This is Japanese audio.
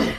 に